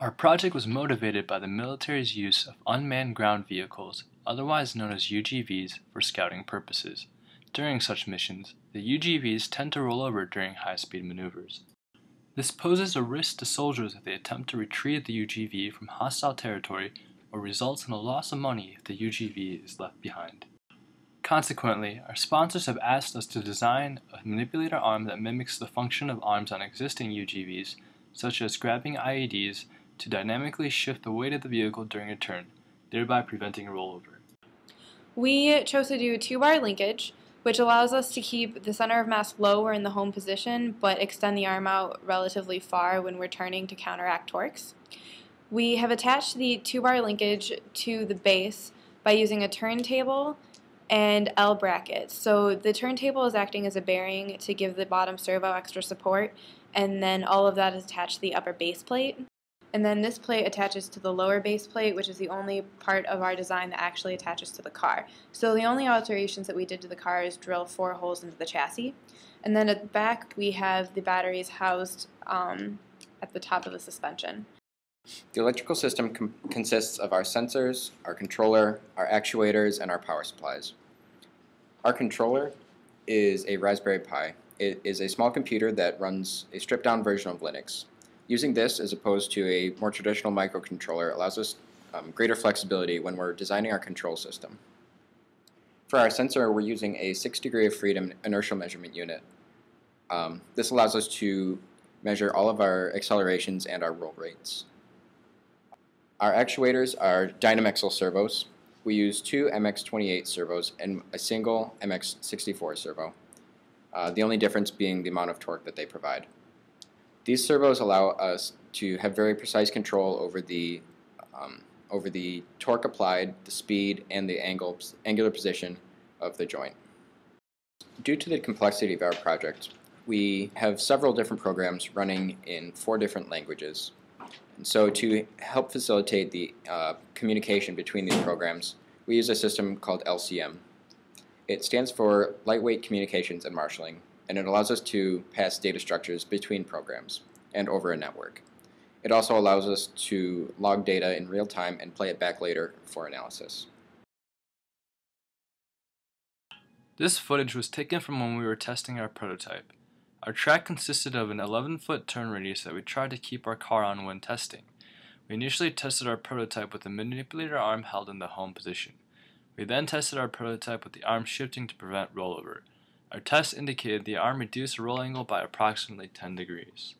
Our project was motivated by the military's use of unmanned ground vehicles, otherwise known as UGVs, for scouting purposes. During such missions, the UGVs tend to roll over during high speed maneuvers. This poses a risk to soldiers if they attempt to retrieve the UGV from hostile territory or results in a loss of money if the UGV is left behind. Consequently, our sponsors have asked us to design a manipulator arm that mimics the function of arms on existing UGVs, such as grabbing IEDs to dynamically shift the weight of the vehicle during a turn, thereby preventing a rollover. We chose to do two bar linkage, which allows us to keep the center of mass lower in the home position but extend the arm out relatively far when we're turning to counteract torques. We have attached the two bar linkage to the base by using a turntable and L brackets. So the turntable is acting as a bearing to give the bottom servo extra support and then all of that is attached to the upper base plate. And then this plate attaches to the lower base plate, which is the only part of our design that actually attaches to the car. So the only alterations that we did to the car is drill four holes into the chassis. And then at the back, we have the batteries housed um, at the top of the suspension. The electrical system consists of our sensors, our controller, our actuators, and our power supplies. Our controller is a Raspberry Pi. It is a small computer that runs a stripped-down version of Linux. Using this as opposed to a more traditional microcontroller allows us um, greater flexibility when we're designing our control system. For our sensor, we're using a 6 degree of freedom inertial measurement unit. Um, this allows us to measure all of our accelerations and our roll rates. Our actuators are Dynamixel servos. We use two MX28 servos and a single MX64 servo. Uh, the only difference being the amount of torque that they provide. These servos allow us to have very precise control over the um, over the torque applied, the speed, and the angle, angular position of the joint. Due to the complexity of our project, we have several different programs running in four different languages. And so to help facilitate the uh, communication between these programs, we use a system called LCM. It stands for Lightweight Communications and Marshalling, and it allows us to pass data structures between programs and over a network. It also allows us to log data in real time and play it back later for analysis. This footage was taken from when we were testing our prototype. Our track consisted of an 11 foot turn radius that we tried to keep our car on when testing. We initially tested our prototype with the manipulator arm held in the home position. We then tested our prototype with the arm shifting to prevent rollover. Our tests indicated the arm reduced roll angle by approximately 10 degrees.